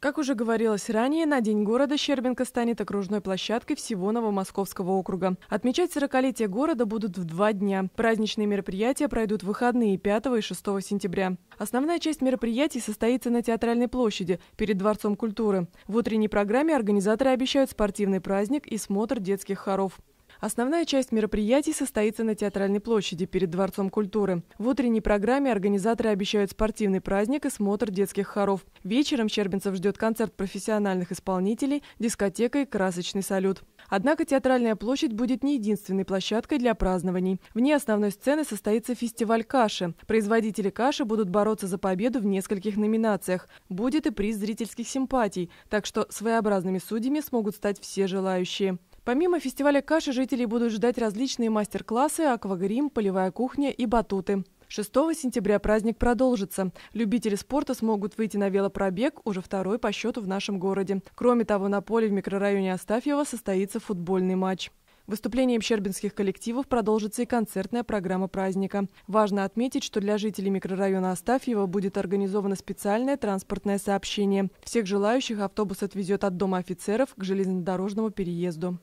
Как уже говорилось ранее, на День города Щербинка станет окружной площадкой всего Новомосковского округа. Отмечать 40-летие города будут в два дня. Праздничные мероприятия пройдут в выходные 5 и 6 сентября. Основная часть мероприятий состоится на Театральной площади, перед Дворцом культуры. В утренней программе организаторы обещают спортивный праздник и смотр детских хоров. Основная часть мероприятий состоится на Театральной площади перед Дворцом культуры. В утренней программе организаторы обещают спортивный праздник и смотр детских хоров. Вечером Щербинцев ждет концерт профессиональных исполнителей, дискотека и красочный салют. Однако Театральная площадь будет не единственной площадкой для празднований. Вне основной сцены состоится фестиваль каши. Производители каши будут бороться за победу в нескольких номинациях. Будет и приз зрительских симпатий, так что своеобразными судьями смогут стать все желающие. Помимо фестиваля каши, жителей будут ждать различные мастер-классы, аквагрим, полевая кухня и батуты. 6 сентября праздник продолжится. Любители спорта смогут выйти на велопробег, уже второй по счету в нашем городе. Кроме того, на поле в микрорайоне Астафьево состоится футбольный матч. Выступлением щербинских коллективов продолжится и концертная программа праздника. Важно отметить, что для жителей микрорайона Астафьева будет организовано специальное транспортное сообщение. Всех желающих автобус отвезет от Дома офицеров к железнодорожному переезду.